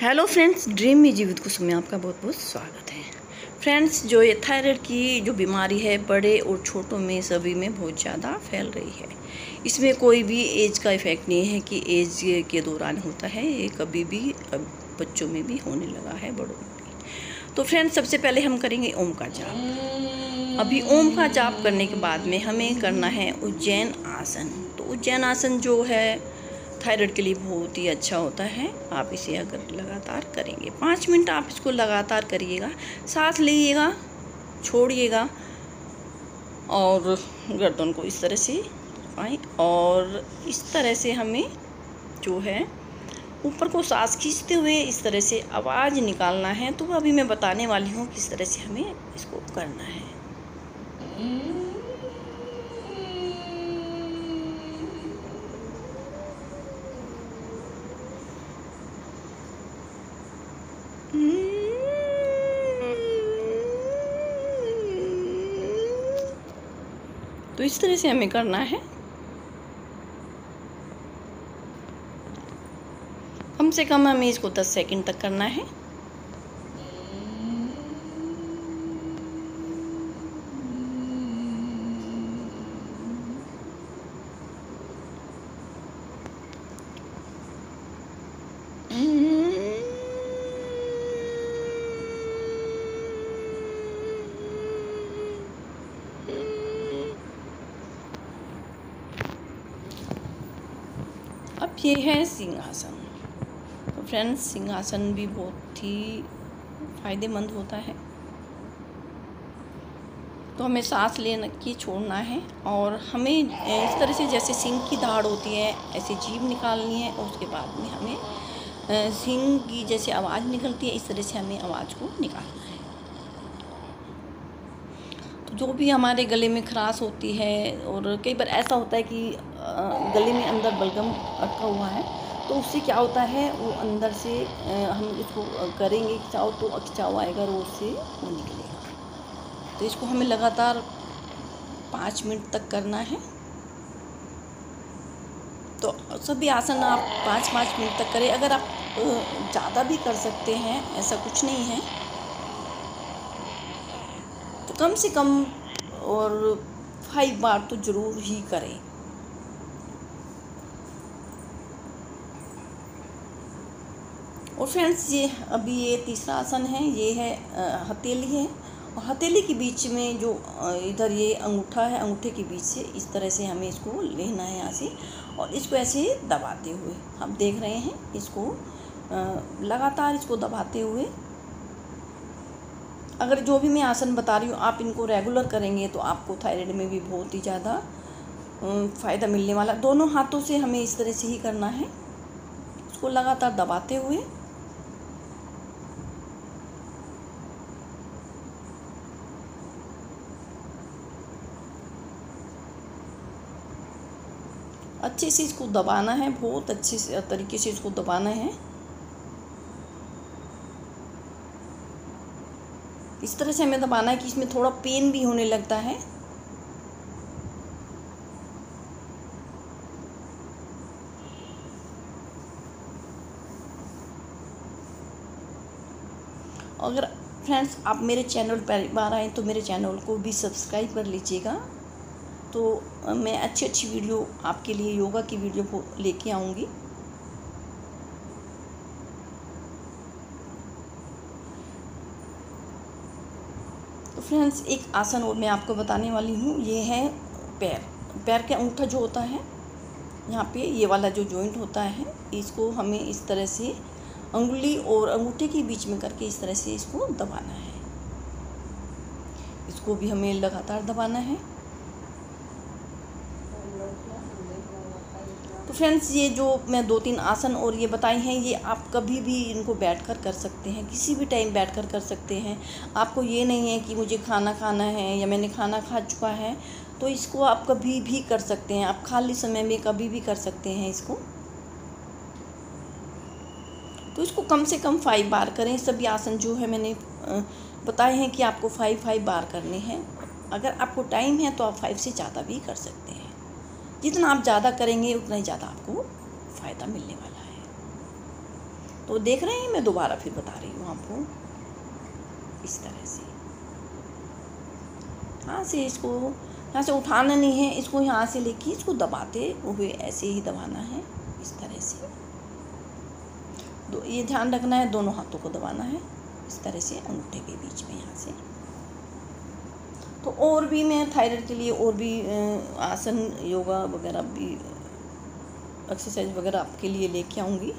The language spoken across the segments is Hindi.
हेलो फ्रेंड्स ड्रीम में जीवित कुसुम में आपका बहुत बहुत स्वागत है। फ्रेंड्स जो ये थायराइड की जो बीमारी है, बड़े और छोटों में, सभी में बहुत ज़्यादा फैल रही है। इसमें कोई भी एज का इफ़ेक्ट नहीं है कि एज के दौरान होता है, ये कभी भी बच्चों में भी होने लगा है, बड़ों में भी। तो फ्रेंड्स सबसे पहले हम करेंगे ओम का जाप। अभी ओम का जाप करने के बाद में हमें करना है उज्जैन आसन। तो उज्जैन आसन जो है थायराइड के लिए बहुत ही अच्छा होता है। आप इसे अगर लगातार करेंगे, पाँच मिनट आप इसको लगातार करिएगा सांस लीजिएगा छोड़िएगा और गर्दन को इस तरह से आए और इस तरह से हमें जो है ऊपर को सांस खींचते हुए इस तरह से आवाज़ निकालना है। तो अभी मैं बताने वाली हूँ किस तरह से हमें इसको करना है। तो इस तरह से हमें करना है। कम से कम हमें इसको 10 सेकंड तक करना है। ये है सिंहासन। तो फ्रेंड्स सिंहासन भी बहुत ही फ़ायदेमंद होता है। तो हमें सांस लेने की छोड़ना है और हमें इस तरह से जैसे सिंह की धाड़ होती है, ऐसे जीभ निकालनी है और उसके बाद में हमें सिंह की जैसे आवाज़ निकलती है, इस तरह से हमें आवाज़ को निकालना है। तो जो भी हमारे गले में खराश होती है और कई बार ऐसा होता है कि गले में अंदर बलगम अटका हुआ है। तो उससे क्या होता है, वो अंदर से हम इसको करेंगे खिंचाव तो खिंचाव आएगा और उससे वो निकलेगा। तो इसको हमें लगातार पाँच मिनट तक करना है। तो सभी आसन आप पाँच पाँच मिनट तक करें। अगर आप ज़्यादा भी कर सकते हैं, ऐसा कुछ नहीं है। तो कम से कम और फाइव बार तो ज़रूर ही करें। और फ्रेंड्स ये अभी ये तीसरा आसन है, ये है हथेली है। और हथेली के बीच में जो इधर ये अंगूठा है, अंगूठे के बीच से इस तरह से हमें इसको लेना है यहाँ से और इसको ऐसे दबाते हुए। हम देख रहे हैं, इसको लगातार इसको दबाते हुए। अगर जो भी मैं आसन बता रही हूँ, आप इनको रेगुलर करेंगे तो आपको थायराइड में भी बहुत ही ज़्यादा फ़ायदा मिलने वाला। दोनों हाथों से हमें इस तरह से ही करना है। इसको लगातार दबाते हुए। अच्छे से इसको दबाना है, बहुत अच्छे से, तरीके से इसको दबाना है। इस तरह से हमें दबाना है कि इसमें थोड़ा पेन भी होने लगता है। अगर फ्रेंड्स आप मेरे चैनल पर बार आए तो मेरे चैनल को भी सब्सक्राइब कर लीजिएगा। तो मैं अच्छी अच्छी वीडियो आपके लिए योगा की वीडियो लेके आऊँगी। तो फ्रेंड्स, एक आसन और मैं आपको बताने वाली हूँ। ये है पैर। पैर के अंगूठा जो होता है, यहाँ पे ये वाला जो जॉइंट होता है, इसको हमें इस तरह से अंगुली और अंगूठे के बीच में करके इस तरह से इसको दबाना है। इसको भी हमें लगातार दबाना है। तो फ्रेंड्स ये जो मैं दो तीन आसन और ये बताए हैं, ये आप कभी भी इनको बैठ कर कर सकते हैं, किसी भी टाइम बैठ कर कर सकते हैं। आपको ये नहीं है कि मुझे खाना खाना है या मैंने खाना खा चुका है तो इसको आप कभी भी कर सकते हैं। आप खाली समय में कभी भी कर सकते हैं इसको। तो इसको कम से कम फाइव बार करें। सभी आसन जो है मैंने बताए हैं कि आपको फाइव फाइव बार करने हैं। अगर आपको टाइम है तो आप फाइव से ज़्यादा भी कर सकते हैं। जितना आप ज़्यादा करेंगे, उतना ही ज़्यादा आपको फ़ायदा मिलने वाला है। तो देख रहे हैं, मैं दोबारा फिर बता रही हूँ आपको इस तरह से। हाँ से इसको, यहाँ से उठाना नहीं है, इसको यहाँ से लेके इसको दबाते हुए ऐसे ही दबाना है, इस तरह से। दो ये ध्यान रखना है, दोनों हाथों को दबाना है, इस तरह से अंगूठे के बीच में यहाँ से। तो और भी मैं थायराइड के लिए और भी आसन, योगा वगैरह भी एक्सरसाइज वगैरह आपके लिए लेके आऊँगी।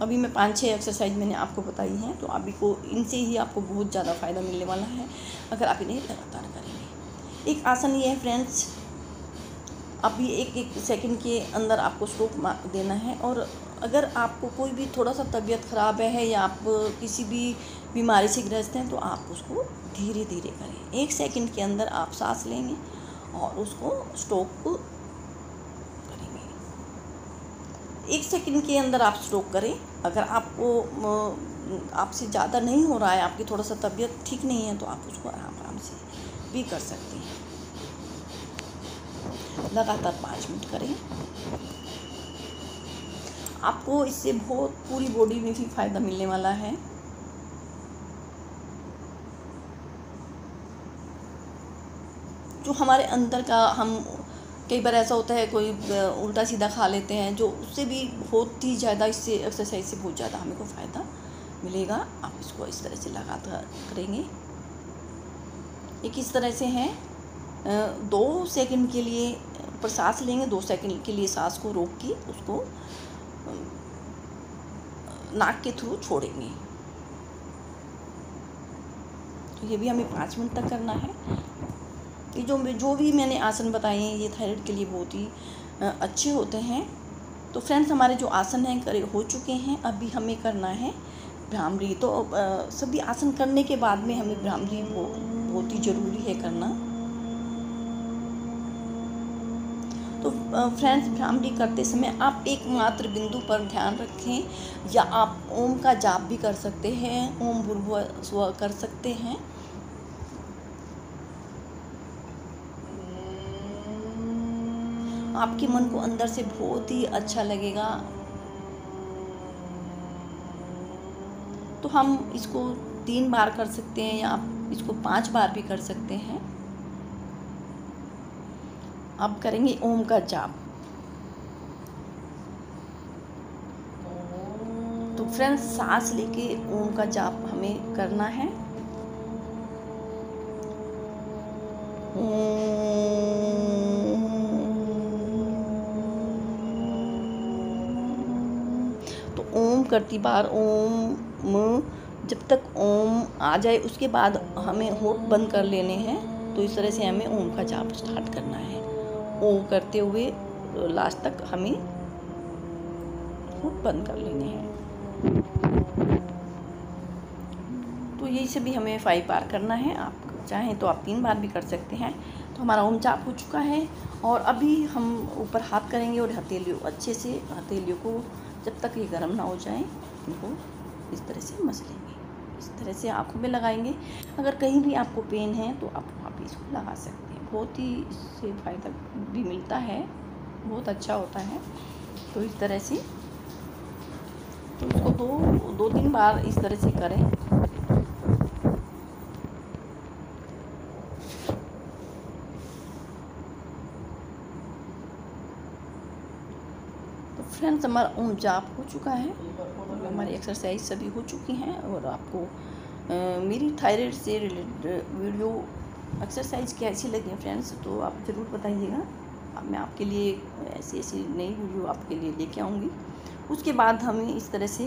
अभी मैं पाँच छः एक्सरसाइज मैंने आपको बताई हैं तो अभी को इनसे ही आपको बहुत ज़्यादा फ़ायदा मिलने वाला है, अगर आप इन्हें लगातार करेंगे। एक आसन ये है फ्रेंड्स अभी एक एक सेकंड के अंदर आपको स्ट्रोक देना है, और अगर आपको कोई भी थोड़ा सा तबीयत ख़राब है या आप किसी भी बीमारी से ग्रस्त हैं तो आप उसको धीरे धीरे करें। एक सेकंड के अंदर आप सांस लेंगे और उसको स्ट्रोक करेंगे। एक सेकंड के अंदर आप स्ट्रोक करें। अगर आपको आपसे ज़्यादा नहीं हो रहा है, आपकी थोड़ा सा तबीयत ठीक नहीं है तो आप उसको आराम आराम से भी कर सकते हैं। लगातार पाँच मिनट करें। आपको इससे बहुत पूरी बॉडी में भी फ़ायदा मिलने वाला है। जो हमारे अंदर का हम, कई बार ऐसा होता है, कोई उल्टा सीधा खा लेते हैं, जो उससे भी बहुत ही ज़्यादा, इससे एक्सरसाइज से बहुत ज़्यादा हमें को फ़ायदा मिलेगा। आप इसको इस तरह से लगातार करेंगे। ये किस तरह से है? दो सेकंड के लिए ऊपर सांस लेंगे, दो सेकंड के लिए सांस को रोक के उसको नाक के थ्रू छोड़ेंगे। तो ये भी हमें पाँच मिनट तक करना है। ये जो जो भी मैंने आसन बताए हैं, ये थायराइड के लिए बहुत ही अच्छे होते हैं। तो फ्रेंड्स हमारे जो आसन हैं, करे हो चुके हैं, अभी हमें करना है भ्रामरी तो सभी आसन करने के बाद में हमें भ्रामरी बहुत ही ज़रूरी है करना। तो फ्रेंड्स भ्रामरी करते समय आप एकमात्र बिंदु पर ध्यान रखें, या आप ओम का जाप भी कर सकते हैं, ओम भूर्भुव कर सकते हैं। आपके मन को अंदर से बहुत ही अच्छा लगेगा। तो हम इसको तीन बार कर सकते हैं या आप इसको पाँच बार भी कर सकते हैं। अब करेंगे ओम का जाप। तो फ्रेंड्स, सांस लेके ओम का जाप हमें करना है। ओम। करती बार ओम जब तक ओम आ जाए, उसके बाद हमें होठ बंद कर लेने हैं तो इस तरह से हमें ओम का जाप स्टार्ट करना है। ओ करते हुए लास्ट तक हमें हुक बंद कर लेने हैं। तो यही से भी हमें फाइव बार करना है। आप चाहें तो आप तीन बार भी कर सकते हैं। तो हमारा ओम चाप हो चुका है और अभी हम ऊपर हाथ करेंगे और हथेलियों, अच्छे से हथेलियों को जब तक ये गर्म ना हो जाए, इनको इस तरह से मस लेंगे इस तरह से आँखों में लगाएँगे। अगर कहीं भी आपको पेन है तो आप वहाँ पर इसको लगा सकते हैं। बहुत ही इससे फ़ायदा भी मिलता है। बहुत अच्छा होता है। तो इस तरह से तो इसको दो दो तीन बार इस तरह से करें तो फ्रेंड्स हमारा ओम जाप हो चुका है। हमारी एक्सरसाइज सभी हो चुकी हैं और आपको आ, मेरी थायराइड से रिलेटेड वीडियो एक्सरसाइज कैसी लगी है फ्रेंड्स तो आप ज़रूर बताइएगा। मैं आपके लिए ऐसी ऐसी नई वीडियो आपके लिए लेके आऊँगी। उसके बाद हमें इस तरह से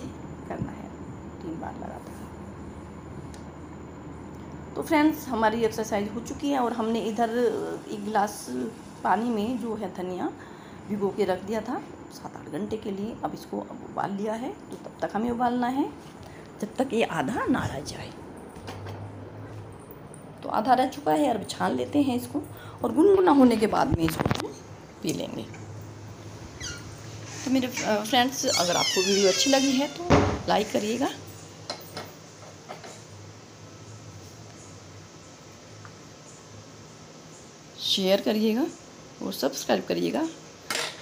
करना है। तीन बार लगातार। तो फ्रेंड्स हमारी एक्सरसाइज हो चुकी है और हमने इधर एक गिलास पानी में जो है धनिया भिगो के रख दिया था। सात आठ घंटे के लिए अब इसको अब उबाल लिया है तो तब तक हमें उबालना है। जब तक ये आधा ना रह जाए। तो आधा रह चुका है, अब छान लेते हैं इसको और गुनगुना होने के बाद में इसको पी लेंगे। तो मेरे फ्रेंड्स, अगर आपको वीडियो अच्छी लगी है तो लाइक करिएगा। शेयर करिएगा और सब्सक्राइब करिएगा।